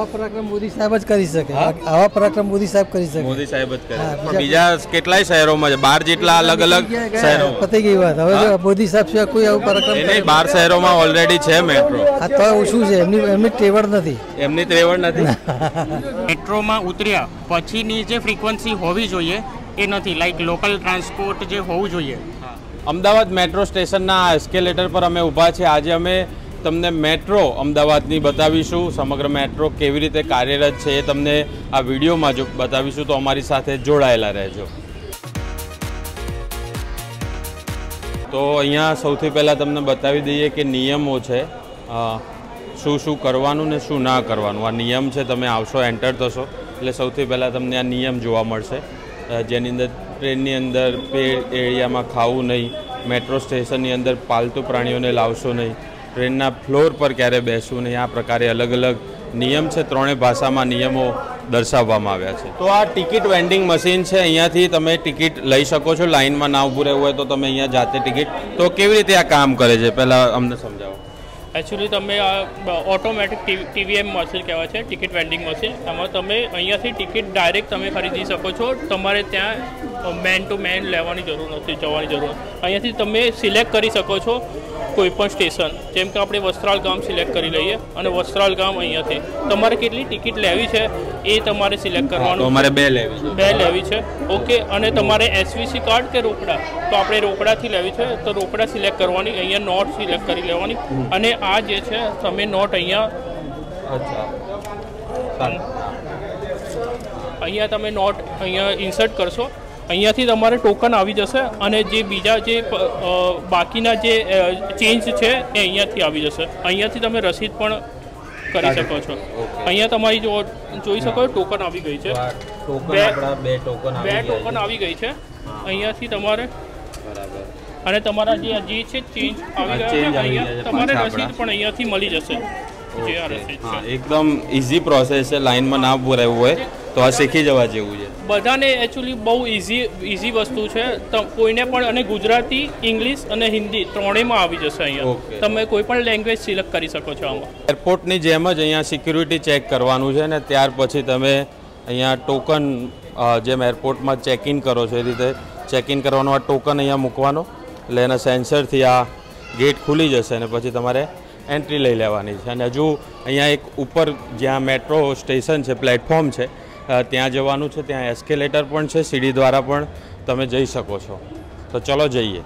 આવા પરાક્રમ મોદી સાહેબ જ કરી શકે. આવા પરાક્રમ મોદી સાહેબ કરી શકે. મોદી સાહેબ જ કરે. બીજા કેટલાય શહેરોમાં છે? બાર જેટલા અલગ અલગ શહેરો. પતી ગઈ વાત. હવે મોદી સાહેબ સિવાય કોઈ આવું પરાક્રમ નહીં બાર શહેરોમાં ઓલરેડી છે મેટ્રો આ તો ઓછું છે. એમની એમની ટેવડ નથી. એમની ત્રેવડ નથી? મેટ્રોમાં ઉતર્યા. પછીની જે ફ્રીક્વન્સી હોવી જોઈએ એ નથી. લાઈક લોકલ ટ્રાન્સપોર્ટ જે હોવું જોઈએ. અમદાવાદ મેટ્રો સ્ટેશનના એસ્કેલેટર પર અમે ઊભા છે આજે અમે તમને મેટ્રો અમદાવાદની બતાવીશું. સમગ્ર મેટ્રો કેવી રીતે કાર્યરત છે એ તમને આ વિડીયોમાં જો બતાવીશું. તો અમારી સાથે જોડાયેલા રહેજો. તો અહીંયા સૌથી પહેલાં તમને બતાવી દઈએ કે નિયમો છે. શું શું કરવાનું ને શું ના કરવાનું. આ નિયમ છે, તમે આવશો એન્ટર થશો. એટલે સૌથી પહેલાં તમને આ નિયમ જોવા મળશે. જેની અંદર ટ્રેનની અંદર પેડ એરિયામાં ખાવું નહીં, મેટ્રો સ્ટેશનની અંદર પાલતુ પ્રાણીઓને લાવશો નહીં ટ્રેનના ફ્લોર પર ક્યારે બેસવું નહીં આ પ્રકારે અલગ અલગ નિયમ છે, ત્રણેય ભાષામાં નિયમો દર્શાવવામાં આવ્યા છે. તો આ ટિકિટ વેન્ડિંગ મશીન છે, અહીંયાથી તમે ટિકિટ લઈ શકો છો, લાઇનમાં ના ઊભું રહેવું હોય તો તમે અહીંયા જાતે ટિકિટ. તો કેવી રીતે આ કામ કરે છે? પહેલાં અમને સમજાવો. એકચ્યુઅલી તમે આ ઓટોમેટિક ટીવીએમ મશીન કહેવાય છે, ટિકિટ વેન્ડિંગ મશીન. એમાં તમે અહીંયાથી ટિકિટ ડાયરેક્ટ તમે ખરીદી શકો છો. તમારે ત્યાં મેન ટુ મેન લેવાની જરૂર નથી, જવાની જરૂર. અહીંયાથી તમે સિલેક્ટ કરી શકો છો. કોઈ પણ સ્ટેશન જેમ કે આપણે વસ્ત્રાલ ગામ સિલેક્ટ કરી લઈએ અને વસ્ત્રાલ ગામ અહીંયાથી. તમારે કેટલી ટિકિટ લેવી છે એ તમારે સિલેક્ટ કરવાનું. અમારે બે લેવી બે લેવી છે. ઓકે અને તમારે એસવીસી કાર્ડ કે રોકડા? તો આપણે રોકડાથી લેવી છે તો રોકડા સિલેક્ટ કરવાની અહીંયા નોટ સિલેક્ટ કરી લેવાની. અને આ જે છે તમે નોટ અહીંયા અચ્છા. અહીંયા તમે નોટ અહીંયા ઇન્સર્ટ કરશો. અહીંયાથી તમારે ટોકન આવી જશે અને જે બીજા જે બાકીના જે ચેન્જ છે એ અહીંયાથી આવી જશે. અહીંયાથી તમે રસીદ પણ કરી શકો છો. અહીંયા તમારી જો જોઈ શકો ટોકન આવી ગઈ છે. બે- બે ટોકન બે આવી ટોકન આવી ગઈ છે. અહીંયાથી તમારે અને તમારા જે જે છે ચેન્જ આવી ગયા છે અહીંયા તમારે રસીદ પણ અહીંયાથી મળી જશે. જે આ રસીદ છે. એકદમ ઇઝી પ્રોસેસ છે લાઈનમાં ના બોલાવવું હોય. તો આ શીખી જવા જેવું છે. બધાને એકચ્યુઅલી બહુ ઇઝી ઇઝી વસ્તુ છે. તો કોઈને પણ અને ગુજરાતી ઇંગ્લિશ અને હિન્દી ત્રણેયમાં આવી જશે અહીંયા. તમે કોઈ પણ લેંગ્વેજ સિલેક્ટ કરી શકો છો આમાં. એરપોર્ટની જેમ જ અહીંયા સિક્યુરિટી ચેક કરવાનું છે ને ત્યાર પછી તમે અહીંયા ટોકન જેમ એરપોર્ટમાં ચેક ઇન કરો છો એ રીતે ચેક ઇન કરવાનો આ ટોકન અહીંયા મૂકવાનો. એટલે એના સેન્સરથી આ ગેટ ખુલી જશે અને પછી તમારે એન્ટ્રી લઈ લેવાની છે. અને હજુ અહીંયા એક ઉપર જ્યાં મેટ્રો સ્ટેશન છે પ્લેટફોર્મ છે ત્યાં જવાનું છે, ત્યાં એસ્કેલેટર પણ છે, સીડી દ્વારા પણ તમે જઈ શકો છો. તો ચલો જઈએ.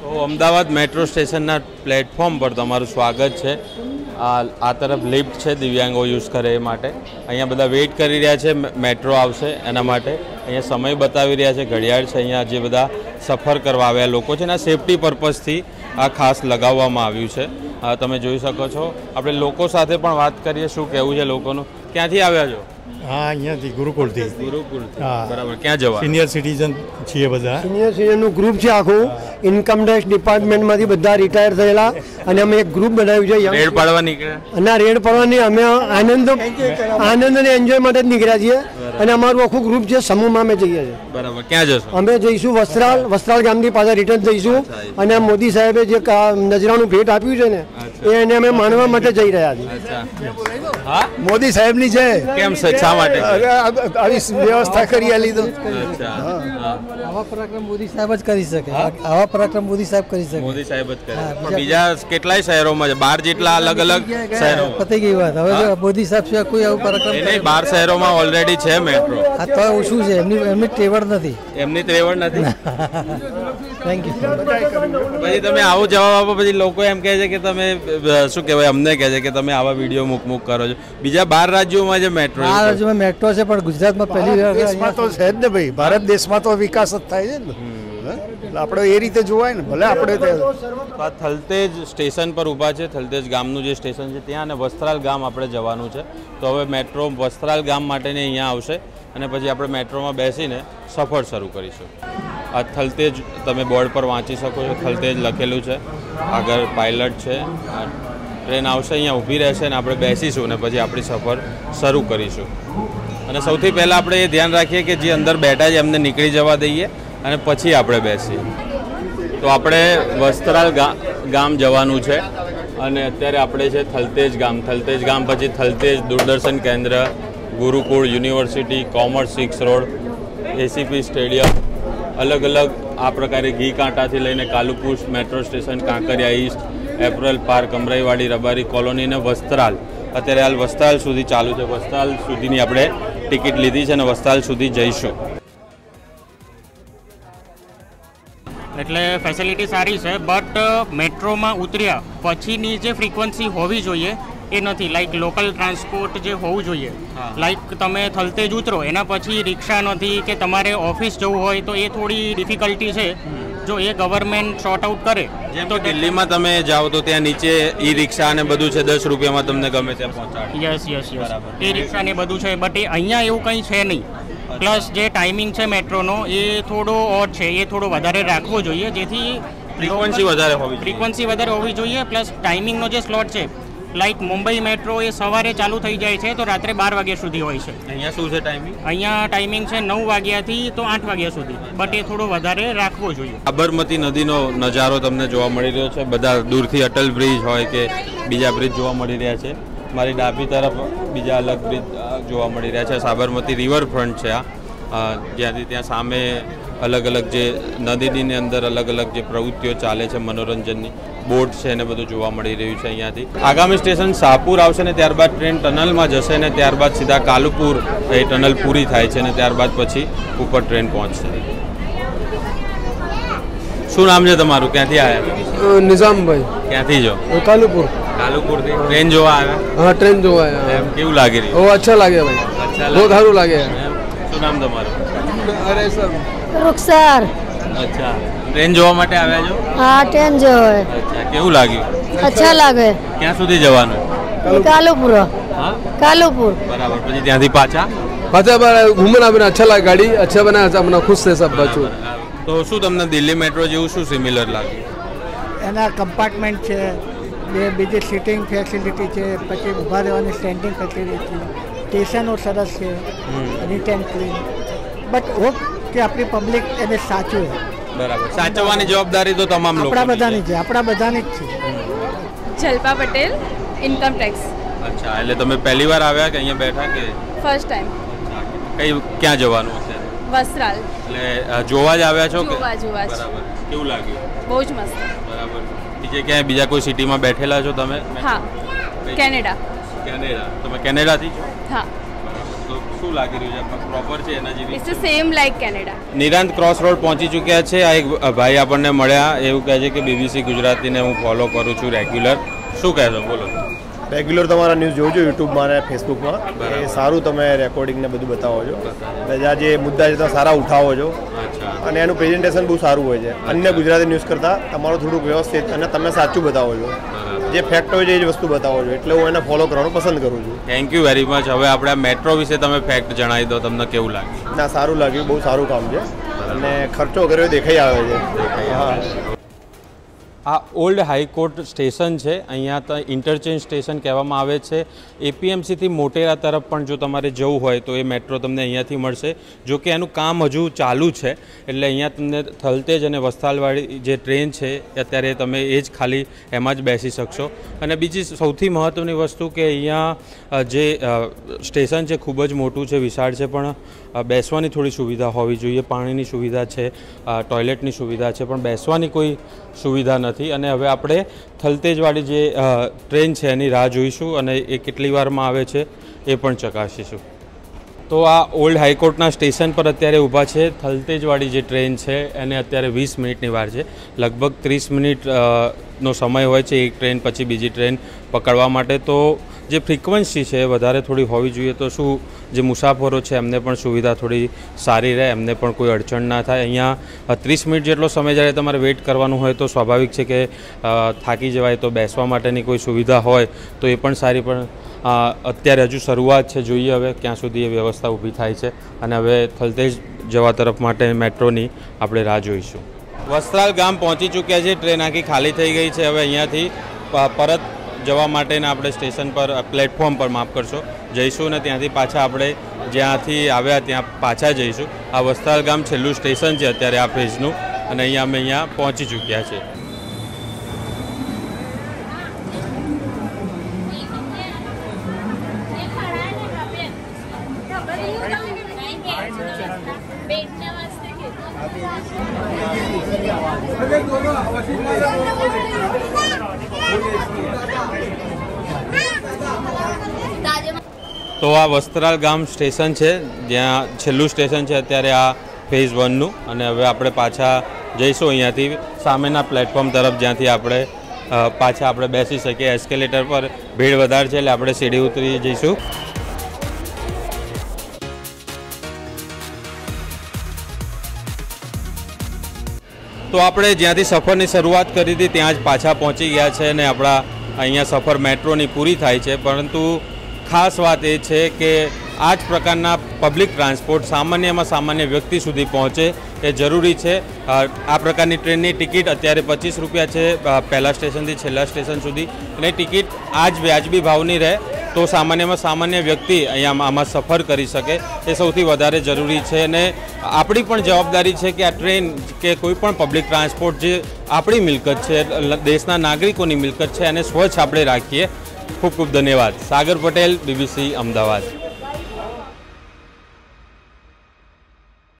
તો અમદાવાદ મેટ્રો સ્ટેશનના પ્લેટફોર્મ પર તમારું સ્વાગત છે. આ તરફ લિફ્ટ છે, દિવ્યાંગો યુઝ કરે એ માટે. અહીંયા બધા વેઇટ કરી રહ્યા છે મેટ્રો આવશે એના માટે. અહીંયા સમય બતાવી રહ્યા છે, ઘડિયાળ છે, અહીંયા જે બધા સફર કરવા આવ્યા લોકો છે ને સેફટી પર્પઝથી આ ખાસ લગાવવામાં આવ્યું છે. તમે જોઈ શકો છો. આપણે લોકો સાથે પણ વાત કરીએ શું કહેવું છે લોકોનું. ક્યાંથી આવ્યા છો? હા અહીંયાથી ગુરુકુળથી. ગુરુકુળથી. હા. બરાબર ક્યાં જવા? સિનિયર સિટીઝન છીએ બધા. સિનિયર સિટીઝનનું ગ્રુપ છે આખું. ઇન્કમ ટેક્સ ડિપાર્ટમેન્ટમાંથી બધા રિટાયર થયેલા. અને અમે એક ગ્રુપ બનાવ્યું છે રેડ પાડવા નીકળ્યા? અને રેડ પાડવાની અમે આનંદ આનંદ અને એન્જોય માટે જ નીકળ્યા છીએ. અને અમારું આખું ગ્રુપ છે સમૂહમાં અમે જઈએ છીએ. બરાબર ક્યાં જશો? અમે જઈશું વસ્ત્રાલ વસ્ત્રાલ ગામથી પાછા રિટર્ન જઈશું. અને મોદી સાહેબે જે નજરાનું ભેટ આપ્યું છે ને એ એને અમે માનવા માટે જઈ રહ્યા છીએ. મોદી સાહેબની છે. કેમ છે? શા માટે? આવી વ્યવસ્થા કરી આ લીધો. આવા પરાક્રમ મોદી સાહેબ જ કરી શકે. આવા પરાક્રમ મોદી સાહેબ કરી શકે. મોદી સાહેબ જ કરે. પણ બીજા કેટલાય શહેરોમાં છે? બાર જેટલા અલગ અલગ શહેરો પતી ગઈ વાત. હવે મોદી સાહેબ સિવાય કોઈ આવું પરાક્રમ નહીં બાર શહેરોમાં ઓલરેડી છે મેટ્રો આ તો ઓછું છે. એમની એમની ટેવડ નથી. એમની ત્રેવડ નથી? થેન્ક યુ પછી તમે આવો જવાબ આપો પછી લોકો એમ કહે છે કે તમે શું કહેવાય અમને કહે છે કે તમે આવા વીડિયો મૂક મૂક કરો છો. બીજા બાર રાજ્યોમાં જે મેટ્રો આ રાજ્યમાં મેટ્રો છે પણ ગુજરાતમાં પહેલી વાર દેશમાં તો છે જ ને ભાઈ. ભારત દેશમાં તો વિકાસ જ થાય છે ને? એટલે આપણે એ રીતે જોવાય ને, ભલે આપણે આ થલતેજ સ્ટેશન પર ઊભા છે, થલતેજ ગામનું જે સ્ટેશન છે, ત્યાં અને વસ્ત્રાલ ગામ આપણે જવાનું છે. તો હવે મેટ્રો વસ્ત્રાલ ગામ માટેની અહીંયા આવશે અને પછી આપણે મેટ્રોમાં બેસીને સફર શરૂ કરીશું. આ થલતેજ તમે બોર્ડ પર વાંચી શકો છો, થલતેજ લખેલું છે. આગળ પાયલટ છે. ટ્રેન આવશે, અહીંયા ઊભી રહેશે અને આપણે બેસીશું અને પછી આપણી સફર શરૂ કરીશું. અને સૌથી પહેલાં આપણે એ ધ્યાન રાખીએ કે જે અંદર બેઠા છે એમને નીકળી જવા દઈએ. અને પછી આપણે બેસીએ. તો આપણે વસ્ત્રાલ ગામ જવાનું છે અને અત્યારે આપણે છે થલતેજ ગામ. થલતેજ ગામ પછી Thaltej Doordarshan Kendra, Gurukul university, commerce six road ACP stadium, અલગ અલગ આ પ્રકારે ઘી કાંટાથી લઈને Kalupur metro station, Kankaria east, apparel park, Amraiwadi, Rabari colony અને વસ્ત્રાલ. અત્યારે હાલ વસ્ત્રાલ સુધી ચાલુ છે. વસ્ત્રાલ સુધીની આપણે ટિકિટ લીધી છે અને વસ્ત્રાલ સુધી જઈશું. એટલે ફેસિલિટી સારી છે બટ મેટ્રોમાં ઉતર્યા પછીની જે ફ્રીક્વન્સી હોવી જોઈએ એ નથી. લાઈક લોકલ ટ્રાન્સપોર્ટ જે હોવું જોઈએ. લાઈક તમે થલતેજ ઉતરો એના પછી રિક્ષા નથી કે તમારે ઓફિસ જવું હોય તો એ થોડી ડિફિકલ્ટી છે. જો એ ગવર્મેન્ટ શોર્ટ આઉટ કરે જેમ તો દિલ્હીમાં તમે જાઓ તો ત્યાં નીચે ઈ રિક્ષા અને બધું છે દસ રૂપિયામાં તમને ગમે ત્યાં પહોંચાડે. Yes yes yes. એ રિક્ષા ને બધું છે બટ એ અહીંયા એવું કંઈ છે નહીં. પ્લસ જે ટાઈમિંગ છે મેટ્રોનો એ થોડો ઓડ છે. એ થોડો વધારે રાખવો જોઈએ જેથી ફ્રીક્વન્સી વધારે હોવી. ફ્રીક્વન્સી વધારે હોવી જોઈએ પ્લસ ટાઈમિંગનો જે સ્લોટ છે લાઈક મુંબઈ મેટ્રો એ સવારે ચાલુ થઈ જાય છે તો રાત્રે બાર વાગ્યા સુધી હોય છે. અહીંયા શું છે ટાઈમિંગ અહીંયા ટાઈમિંગ છે નવ વાગ્યાથી તો આઠ વાગ્યા સુધી બટ એ થોડો વધારે રાખવો જોઈએ. સાબરમતી નદીનો નજારો તમને જોવા મળી રહ્યો છે. બધા દૂરથી અટલ બ્રિજ હોય કે બીજા બ્રિજ જોવા મળી રહ્યા છે. મારી ડાબી તરફ બીજા અલગ બ્રિજ જોવા મળી રહ્યા છે. સાબરમતી રિવરફ્રન્ટ છે આ. જ્યાંથી ત્યાં સામે અલગ અલગ જે નદીની અંદર અલગ અલગ જે પ્રવૃત્તિઓ ચાલે છે મનોરંજનની બોટ છે એને બધું જોવા મળી રહ્યું છે અહીંયાથી. આગામી સ્ટેશન શાહપુર આવશે ને ત્યારબાદ ટ્રેન ટનલમાં જશે ને ત્યારબાદ સીધા કાલુપુર એ ટનલ પૂરી થાય છે ને ત્યારબાદ પછી ઉપર ટ્રેન પહોંચશે. શું નામ છે તમારું? ક્યાંથી આવ્યા? નિઝામભાઈ. ક્યાંથી જો કાલુપુર. કાલુપુરથી. ટ્રેન જોવા આવ્યા હા ટ્રેન જોવા આવ્યા એમ કેવું લાગે રહ્યું ઓ અચ્છા લાગે ભાઈ. બહુ સારું લાગે. શું નામ તમારું? અરે સર. રૂકસર અચ્છા. ટ્રેન જોવા માટે આવ્યા છો? હા ટ્રેન જોવા અચ્છા કેવું લાગ્યું? અચ્છા લાગે. ક્યાં સુધી જવાનું? કાલુપુર. હા? કાલુપુર. બરાબર. પછી ત્યાંથી પાછા? પાછા ઘૂમના બના અચ્છા લાગે ગાડી. અચ્છા બના અચ્છા મને ખુશ છે સબ બચું તો શું તમને દિલ્હી મેટ્રો જેવું શું સિમિલર લાગ્યું? એના કમ્પાર્ટમેન્ટ છે. બે બીજી સિટિંગ ફેસિલિટી છે પછી ઊભા રહેવાની સ્ટેન્ડિંગ ફેસિલિટી સ્ટેશનો સરસ છે. Neat and clean but hope કે આપણી પબ્લિક એને સાચવે. બરાબર. સાચવવાની જવાબદારી તો તમામ લોકો આપણા બધાની છે. આપણા બધાની જ છે. જલપા પટેલ ઇન્કમ ટેક્સ અચ્છા એટલે તમે પહેલી વાર આવ્યા કે અહીંયા બેઠા કે? ફર્સ્ટ ટાઈમ કઈ ક્યાં જવાનું હશે? વસ્ત્રાલ. એટલે જોવા જ આવ્યા છો જોવા, જોવા બરાબર. કેવું લાગ્યું? બહુ જ મસ્ત. બરાબર. બીજે ક્યાંય બીજા કોઈ સિટીમાં બેઠેલા છો તમે? હા. કેનેડા. કેનેડા. તમે કેનેડાથી છો? હા. શું લાગી રહ્યું છે? પ્રોપર છે એના જેવી? It's same like Canada Nirant cross road પહોંચી ચૂક્યા છે. આ એક ભાઈ આપણને મળ્યા. એવું કહે છે કે બીબીસી ગુજરાતીને હું ફોલો કરું છું રેગ્યુલર શું કહેશો બોલો. રેગ્યુલર તમારા ન્યૂઝ જોઉં યુટ્યુબમાં અને ફેસબુકમાં એ સારું તમે રેકોર્ડિંગ ને બધું બતાવો છો. બધા જે મુદ્દા છે સારા ઉઠાવો છો. અને એનું પ્રેઝન્ટેશન બહુ સારું હોય છે. અન્ય ગુજરાતી ન્યૂઝ કરતાં તમારું થોડુંક વ્યવસ્થિત અને તમે સાચું બતાવો છો. જે ફેક્ટ હોય છે એ જ વસ્તુ બતાવો છો. એટલે હું એને ફોલો કરવાનું પસંદ કરું છું. થેન્ક યુ વેરી મચ હવે આપણે આ મેટ્રો વિશે તમે ફેક્ટ જણાવી દો તમને કેવું લાગે ના સારું લાગ્યું. બહુ સારું કામ છે. અને ખર્ચો કર્યો દેખાઈ આવે છે. હા. આ ઓલ્ડ હાઈકોર્ટ સ્ટેશન છે. અહીંયા તો ઇન્ટરચેન્જ સ્ટેશન કહેવામાં આવે છે. એપીએમસીથી મોટેરા તરફ પણ જો તમારે જવું હોય તો એ મેટ્રો તમને અહીંયાથી મળશે. જો કે એનું કામ હજુ ચાલુ છે, એટલે અહીંયા તમને થલતેજ અને વસ્તાલવાળી જે ટ્રેન છે, અત્યારે તમે એ જ ખાલી એમાં જ બેસી શકશો. અને બીજી સૌથી મહત્ત્વની વસ્તુ કે અહીંયા જે સ્ટેશન છે ખૂબ જ મોટું છે, વિશાળ છે, પણ બેસવાની થોડી સુવિધા હોવી જોઈએ, પાણીની સુવિધા છે ટોયલેટની સુવિધા છે, પણ બેસવાની કોઈ સુવિધા નથી. અને હવે આપણે થલતેજવાળી જે ટ્રેન છે એની રાહ જોઈશું અને એ કેટલી વારમાં આવે છે એ પણ ચકાસીશું. તો આ ઓલ્ડ હાઈકોર્ટના સ્ટેશન પર અત્યારે ઊભા છે. થલતેજવાળી જે ટ્રેન છે એને અત્યારે વીસ મિનિટની વાર છે. લગભગ ત્રીસ મિનિટ નો સમય હોય છે એક ટ્રેન પછી બીજી ટ્રેન પકડવા માટે. તો જે ફ્રિકવન્સી છે એ વધારે થોડી હોવી જોઈએ તો શું જે મુસાફરો છે એમને પણ સુવિધા થોડી સારી રહે, એમને પણ કોઈ અડચણ ના થાય. અહીંયા ત્રીસ મિનિટ જેટલો સમય જ્યારે તમારે વેઇટ કરવાનું હોય તો સ્વાભાવિક છે કે થાકી જવાય તો બેસવા માટેની કોઈ સુવિધા હોય તો એ પણ સારી, પણ અત્યારે હજુ શરૂઆત છે, જોઈએ હવે ક્યાં સુધી એ વ્યવસ્થા ઊભી થાય છે. અને હવે થલતેજ જવા તરફ માટે મેટ્રોની આપણે રાહ જોઈશું. વસ્ત્રાલ ગામ પહોંચી ચૂક્યા છે, ટ્રેન આખી ખાલી થઈ ગઈ છે. હવે અહીંયાથી પરત જવા માટેના આપણે સ્ટેશન પર પ્લેટફોર્મ પર માફ કરશો. જઈશું અને ત્યાંથી પાછા આપણે જ્યાંથી આવ્યા ત્યાં પાછા જઈશું. આ વસ્ત્રાલ ગામ છેલ્લું સ્ટેશન છે અત્યારે આ ફેઝનું. અને અહીંયા અમે અહીંયા પહોંચી ચૂક્યા છે તો આ વસ્ત્રાલ ગામ સ્ટેશન છે, જ્યાં છેલ્લું સ્ટેશન છે અત્યારે આ ફેઝ વનનું. અને હવે આપણે પાછા જઈશું અહીંયાથી, સામેના પ્લેટફોર્મ તરફ, જ્યાંથી આપણે પાછા આપણે બેસી શકીએ. એસ્કેલેટર પર ભીડ વધારે છે એટલે આપણે સીડી ઉતરી જઈશું. તો આપણે જ્યાંથી સફરની શરૂઆત કરી હતી, ત્યાં જ પાછા પહોંચી ગયા છે અને આપણા અહીંયા સફર મેટ્રોની પૂરી થાય છે. પરંતુ ખાસ વાત એ છે કે આ જ પ્રકારના પબ્લિક ટ્રાન્સપોર્ટ સામાન્યમાં સામાન્ય વ્યક્તિ સુધી પહોંચે એ જરૂરી છે. આ પ્રકારની ટ્રેનની ટિકિટ અત્યારે પચીસ રૂપિયા છે પહેલાં સ્ટેશનથી છેલ્લા સ્ટેશન સુધી. અને ટિકિટ આ જ વ્યાજબી ભાવની રહે તો સામાન્યમાં સામાન્ય વ્યક્તિ અહીંયા આમાં સફર કરી શકે. એ સૌથી વધારે જરૂરી છે અને આપણી પણ જવાબદારી છે કે આ ટ્રેન કે કોઈ પણ પબ્લિક ટ્રાન્સપોર્ટ જે આપણી મિલકત છે દેશના નાગરિકોની મિલકત છે, એને સ્વચ્છ આપણે રાખીએ. ખૂબ ખૂબ ધન્યવાદ. સાગર પટેલ બીબીસી અમદાવાદ.